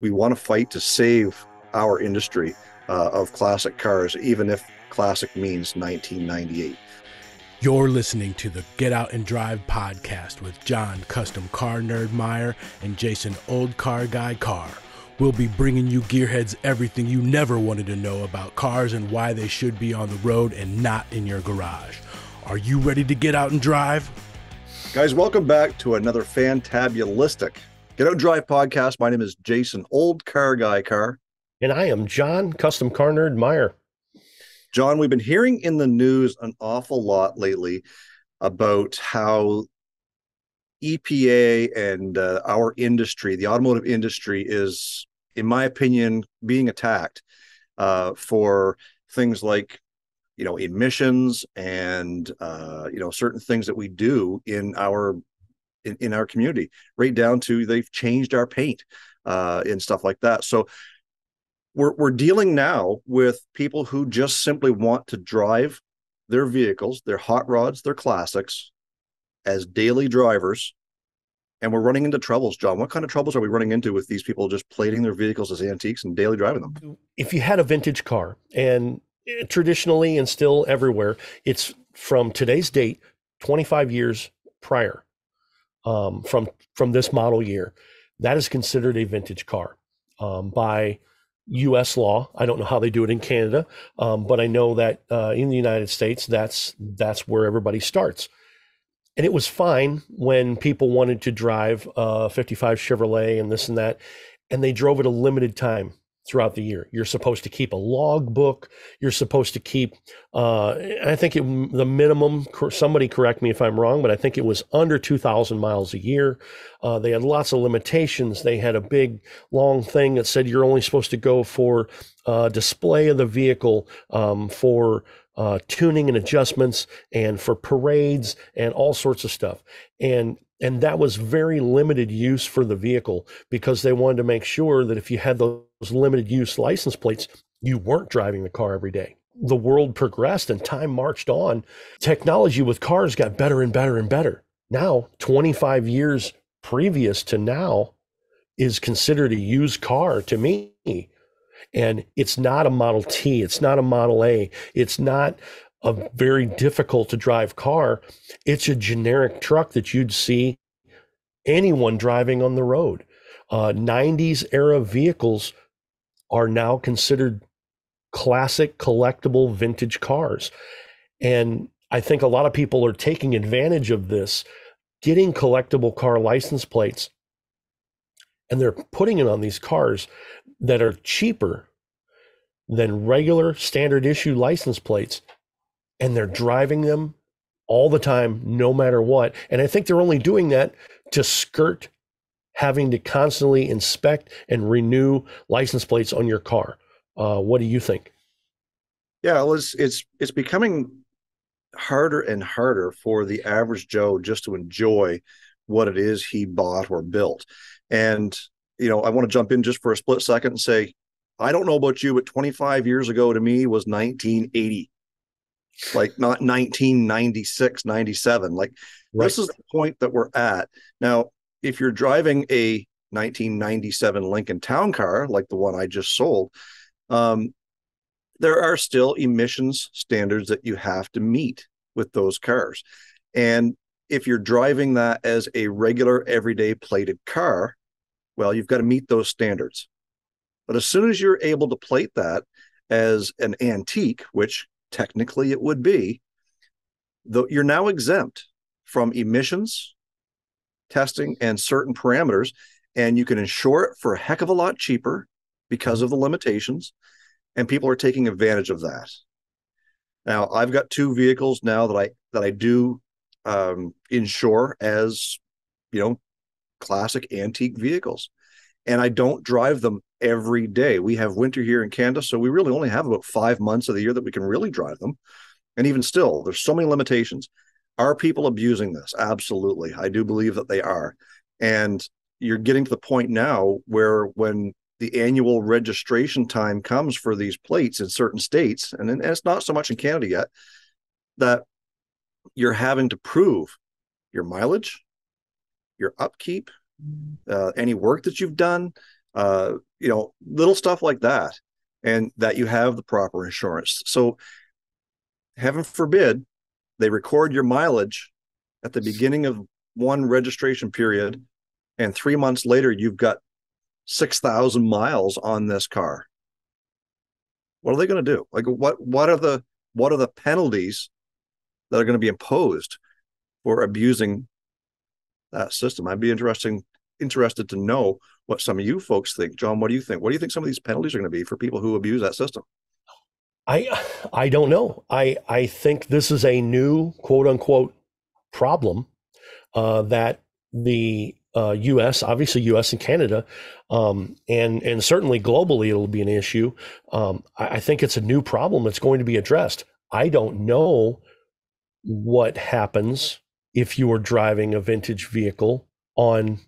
we want to fight to save our industry uh, of classic cars, even if classic means 1998. You're listening to the Get Out and Drive podcast with John, custom car nerd Meyer, and Jason, old car guy Carr. We'll be bringing you gearheads everything you never wanted to know about cars and why they should be on the road and not in your garage. Are you ready to get out and drive? Guys, welcome back to another fantabulistic Get Out Drive podcast. My name is Jason, old car guy Carr. And I am John, custom car nerd Meyer. John, we've been hearing in the news an awful lot lately about how EPA and uh, our industry, the automotive industry, is, in my opinion, being attacked uh, for things like, you know, emissions and uh, you know certain things that we do in our in, in our community, right down to they've changed our paint uh, and stuff like that. So we're we're dealing now with people who just simply want to drive their vehicles, their hot rods, their classics, as daily drivers. And we're running into troubles, John. What kind of troubles are we running into with these people just plating their vehicles as antiques and daily driving them? If you had a vintage car, and eh, traditionally and still everywhere, it's from today's date, 25 years prior um, from from this model year, that is considered a vintage car um, by U.S. law. I don't know how they do it in Canada, um, but I know that uh, in the United States, that's that's where everybody starts. And it was fine when people wanted to drive a 55 Chevrolet and this and that, and they drove it a limited time throughout the year. You're supposed to keep a log book. You're supposed to keep, uh, I think it, the minimum, somebody correct me if I'm wrong, but I think it was under 2,000 miles a year. Uh, they had lots of limitations. They had a big, long thing that said you're only supposed to go for uh, display of the vehicle, um, for uh, tuning and adjustments, and for parades and all sorts of stuff. And and that was very limited use for the vehicle because they wanted to make sure that if you had those limited use license plates, you weren't driving the car every day. The world progressed and time marched on. Technology with cars got better and better and better. Now, 25 years previous to now, is considered a used car to me. And it's not a Model T, it's not a Model A, it's not a very difficult to drive car. It's a generic truck that you'd see anyone driving on the road. Uh, 90s era vehicles are now considered classic collectible vintage cars. And I think a lot of people are taking advantage of this, getting collectible car license plates, and they're putting it on these cars that are cheaper than regular standard issue license plates and they're driving them all the time, no matter what. And I think they're only doing that to skirt having to constantly inspect and renew license plates on your car. Uh, what do you think? Yeah, well, it's it's it's becoming harder and harder for the average Joe just to enjoy what it is he bought or built. And you know, I want to jump in just for a split second and say, I don't know about you, but 25 years ago to me was 1980 like not 1996 97 like right. this is the point that we're at now if you're driving a 1997 lincoln town car like the one i just sold um, there are still emissions standards that you have to meet with those cars. And if you're driving that as a regular everyday plated car well you've got to meet those standards. But as soon as you're able to plate that as an antique which technically it would be, though you're now exempt from emissions testing and certain parameters, and you can insure it for a heck of a lot cheaper because of the limitations, and people are taking advantage of that. Now, I've got two vehicles now that I that I do um, insure as you know classic antique vehicles, and I don't drive them every day. We have winter here in Canada, so we really only have about five months of the year that we can really drive them. And even still, there's so many limitations. Are people abusing this? Absolutely. I do believe that they are. And you're getting to the point now where when the annual registration time comes for these plates in certain states, and, and it's not so much in Canada yet, that you're having to prove your mileage, your upkeep, uh, any work that you've done, uh, you know, little stuff like that, and that you have the proper insurance. So, heaven forbid, they record your mileage at the beginning of one registration period, and three months later, you've got 6,000 miles on this car. What are they going to do? Like, what, what are the, what are the penalties that are going to be imposed for abusing that system? I'd be interesting, interested to know what some of you folks think. John, what do you think? What do you think some of these penalties are going to be for people who abuse that system? I I don't know. I I think this is a new quote unquote problem uh, that the uh, U.S. obviously U.S. and Canada, um, and and certainly globally it'll be an issue. Um, I, I think it's a new problem that's going to be addressed. I don't know what happens if you are driving a vintage vehicle on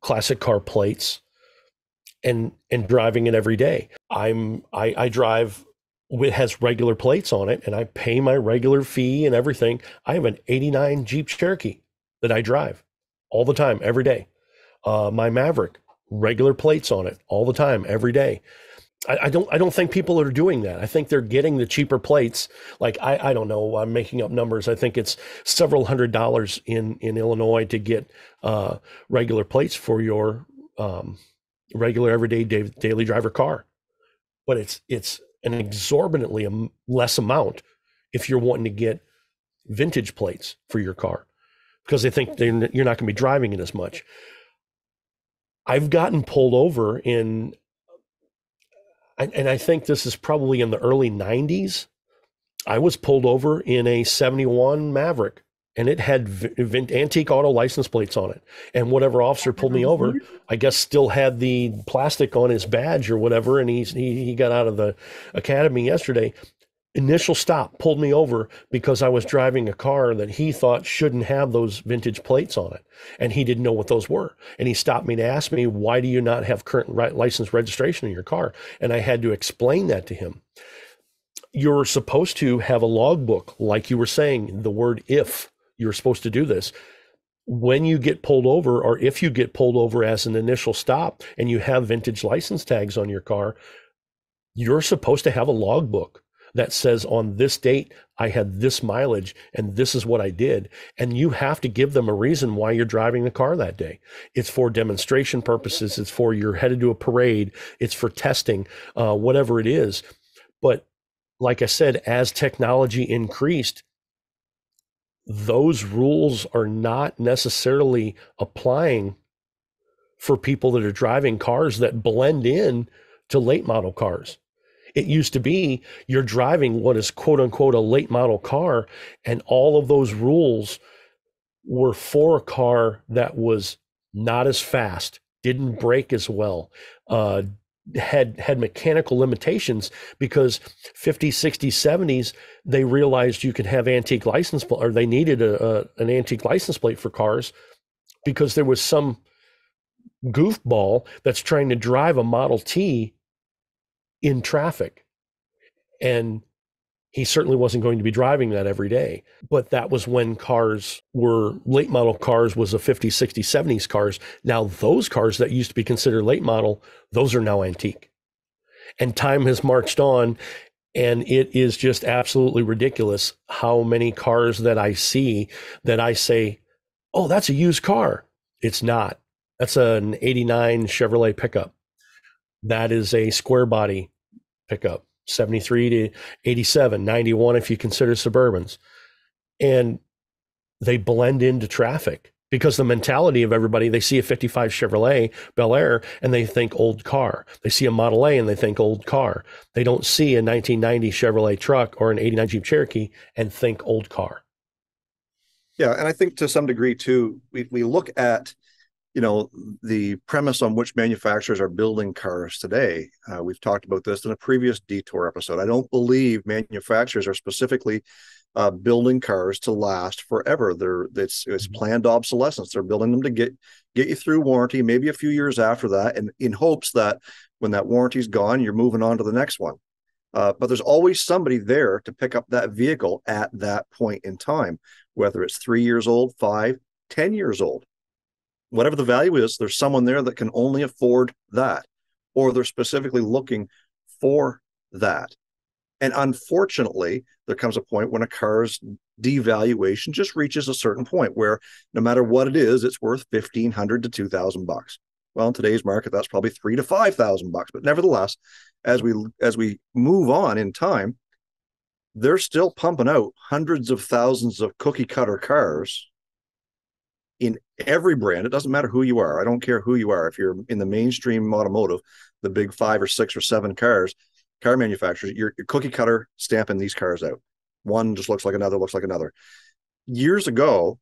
classic car plates and and driving it every day. I'm I, I drive it has regular plates on it and I pay my regular fee and everything. I have an 89 Jeep Cherokee that I drive all the time, every day. Uh, my Maverick, regular plates on it all the time, every day. I, I, don't I don't think people are doing that. I think they're getting the cheaper plates. Like I, I don't know, I'm making up numbers. I think it's several hundred dollars in in Illinois to get uh, regular plates for your um, regular everyday daily driver car. But it's it's an exorbitantly less amount if you're wanting to get vintage plates for your car because they think you're not going to be driving it as much. I've gotten pulled over in, and I think this is probably in the early 90s. I was pulled over in a 71 Maverick and it had v- antique auto license plates on it. And whatever officer pulled me over, I guess still had the plastic on his badge or whatever. And he's, he, he got out of the academy yesterday. Initial stop pulled me over because I was driving a car that he thought shouldn't have those vintage plates on it. And he didn't know what those were. And he stopped me to ask me, why do you not have current license registration in your car? And I had to explain that to him. You're supposed to have a logbook, like you were saying, the word if you're supposed to do this. When you get pulled over, or if you get pulled over as an initial stop and you have vintage license tags on your car, you're supposed to have a logbook that says on this date I had this mileage and this is what I did. And you have to give them a reason why you're driving the car that day. It's for demonstration purposes. It's for you're headed to a parade. It's for testing, uh, whatever it is. But like I said, as technology increased, those rules are not necessarily applying for people that are driving cars that blend in to late model cars. It used to be you're driving what is quote unquote a late model car, and all of those rules were for a car that was not as fast, didn't brake as well, uh, had had mechanical limitations because 50s 60s 70s they realized you could have antique license plate or they needed a, a, an antique license plate for cars because there was some goofball that's trying to drive a model t in traffic. And he certainly wasn't going to be driving that every day. But that was when cars were late model cars was a 50 60 70s cars. Now those cars that used to be considered late model those are now antique. And time has marched on and it is just absolutely ridiculous how many cars that i see that i say oh that's a used car. It's not. That's an 89 chevrolet pickup. That is a square body pickup 73 to 87, 91 if you consider Suburbans. And they blend into traffic because the mentality of everybody, they see a 55 Chevrolet Bel Air and they think old car. They see a Model A and they think old car. They don't see a 1990 Chevrolet truck or an 89 Jeep Cherokee and think old car. Yeah. And I think to some degree too, we, we look at you know the premise on which manufacturers are building cars today uh, we've talked about this in a previous detour episode. I don't believe manufacturers are specifically uh, building cars to last forever. They're it's it's mm-hmm. planned obsolescence. They're building them to get get you through warranty maybe a few years after that and in hopes that when that warranty's gone you're moving on to the next one. Uh, but there's always somebody there to pick up that vehicle at that point in time whether it's three years old five ten years old whatever the value is, there's someone there that can only afford that. or they're specifically looking for that. And unfortunately, there comes a point when a car's devaluation just reaches a certain point where no matter what it is, it's worth 1500 to 2000 bucks. Well, in today's market, that's probably three to 5,000 bucks. But nevertheless, as we, as we move on in time, they're still pumping out hundreds of thousands of cookie cutter cars in every brand. It doesn't matter who you are. I don't care who you are. If you're in the mainstream automotive, the big five or six or seven cars, car manufacturers, you're, you're cookie cutter stamping these cars out. One just looks like another, looks like another. Years ago,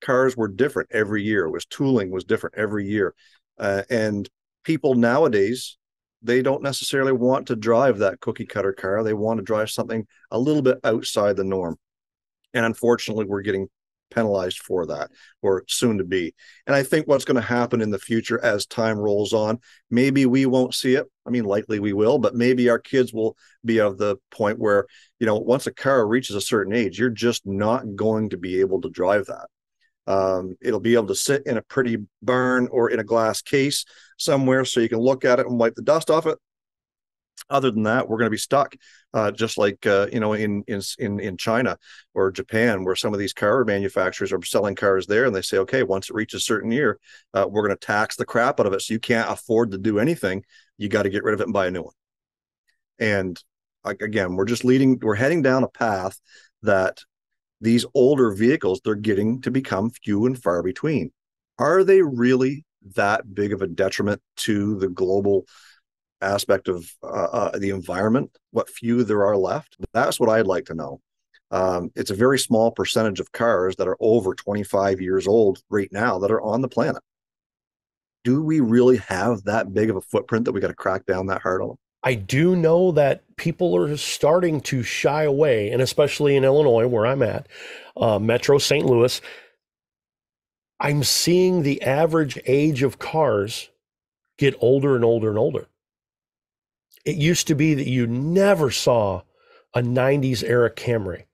cars were different every year. It was tooling was different every year, uh, and people nowadays they don't necessarily want to drive that cookie cutter car. They want to drive something a little bit outside the norm. And unfortunately, we're getting penalized for that or soon to be. And I think what's going to happen in the future as time rolls on, maybe we won't see it. I mean, likely we will, but maybe our kids will be of the point where, you know, once a car reaches a certain age, you're just not going to be able to drive that. Um, it'll be able to sit in a pretty barn or in a glass case somewhere so you can look at it and wipe the dust off it other than that, we're going to be stuck, uh, just like uh, you know in in in China or Japan, where some of these car manufacturers are selling cars there, and they say, okay, once it reaches a certain year, uh, we're going to tax the crap out of it, so you can't afford to do anything. You got to get rid of it and buy a new one. And again, we're just leading, we're heading down a path that these older vehicles they're getting to become few and far between. Are they really that big of a detriment to the global aspect of uh, uh, the environment, what few there are left. That's what I'd like to know. Um, it's a very small percentage of cars that are over 25 years old right now that are on the planet. Do we really have that big of a footprint that we got to crack down that hard on? I do know that people are starting to shy away, and especially in Illinois, where I'm at, uh, Metro St. Louis, I'm seeing the average age of cars get older and older and older. It used to be that you never saw a 90s era Camry.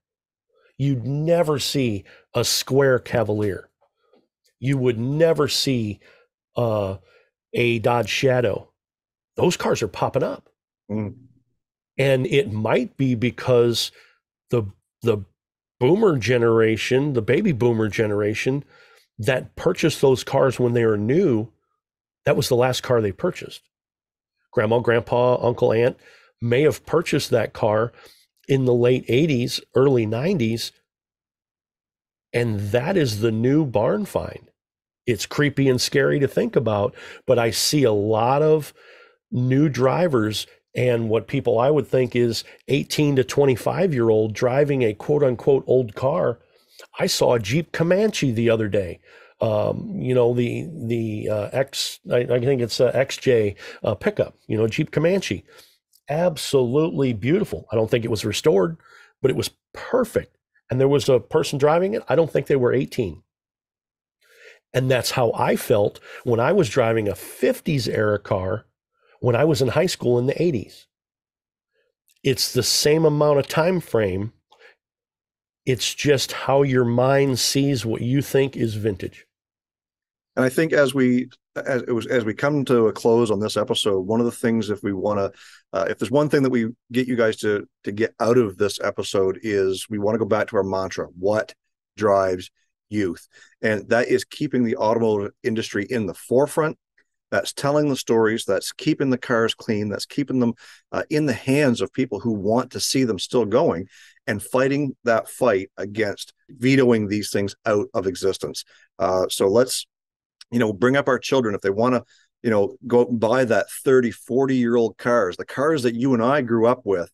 You'd never see a square Cavalier. You would never see uh, a Dodge Shadow. Those cars are popping up. Mm. And it might be because the the boomer generation, the baby boomer generation that purchased those cars when they were new, that was the last car they purchased grandma, grandpa, uncle, aunt may have purchased that car in the late 80s, early 90s. And that is the new barn find. It's creepy and scary to think about, but I see a lot of new drivers and what people I would think is 18 to 25 year old driving a quote unquote old car. I saw a Jeep Comanche the other day um, you know, the the uh, X, I, I think it's a XJ uh, pickup, you know, Jeep Comanche. Absolutely beautiful. I don't think it was restored, but it was perfect. And there was a person driving it. I don't think they were 18. And that's how I felt when I was driving a 50s era car when I was in high school in the 80s. It's the same amount of time frame. It's just how your mind sees what you think is vintage. And I think as we as it was as we come to a close on this episode, one of the things if we want to, uh, if there's one thing that we get you guys to to get out of this episode is we want to go back to our mantra: what drives youth, and that is keeping the automotive industry in the forefront. That's telling the stories. That's keeping the cars clean. That's keeping them uh, in the hands of people who want to see them still going, and fighting that fight against vetoing these things out of existence. Uh, so let's you know bring up our children. If they want to you know go buy that 30 40 year old cars the cars that you and i grew up with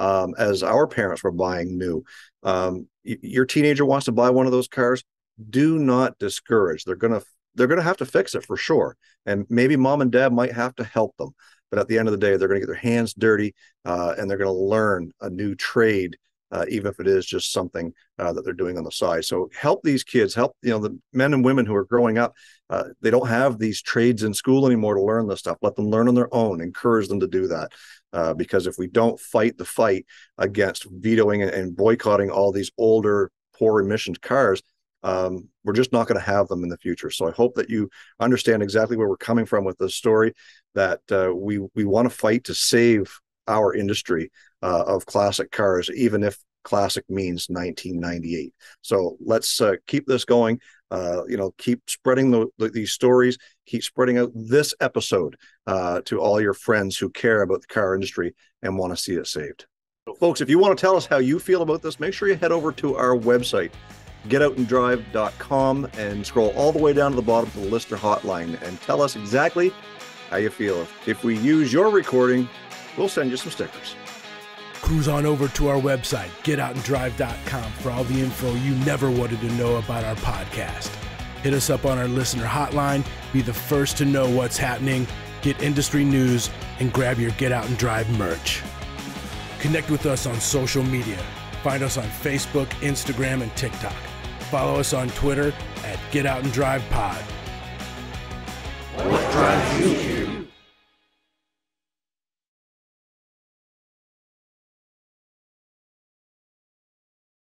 um, as our parents were buying new um, your teenager wants to buy one of those cars do not discourage. They're gonna they're gonna have to fix it for sure. And maybe mom and dad might have to help them. But at the end of the day they're gonna get their hands dirty uh, and they're gonna learn a new trade uh, even if it is just something uh, that they're doing on the side. So help these kids, help you know the men and women who are growing up. Uh, they don't have these trades in school anymore to learn this stuff. Let them learn on their own. Encourage them to do that. Uh, because if we don't fight the fight against vetoing and, boycotting all these older, poor emissions cars, um, we're just not going to have them in the future. So I hope that you understand exactly where we're coming from with this story. That uh, we we want to fight to save our industry uh, of classic cars, even if classic means 1998. So let's uh, keep this going. Uh, you know, keep spreading the, the, these stories. Keep spreading out this episode uh, to all your friends who care about the car industry and want to see it saved. Folks, if you want to tell us how you feel about this, make sure you head over to our website, getoutanddrive.com, and scroll all the way down to the bottom to the listener hotline and tell us exactly how you feel. If we use your recording, we'll send you some stickers. Cruise on over to our website, getoutanddrive.com, for all the info you never wanted to know about our podcast. Hit us up on our listener hotline, be the first to know what's happening, get industry news, and grab your Get Out and Drive merch. Connect with us on social media. Find us on Facebook, Instagram, and TikTok. Follow us on Twitter at Get Out and Drive Pod. What drives you here?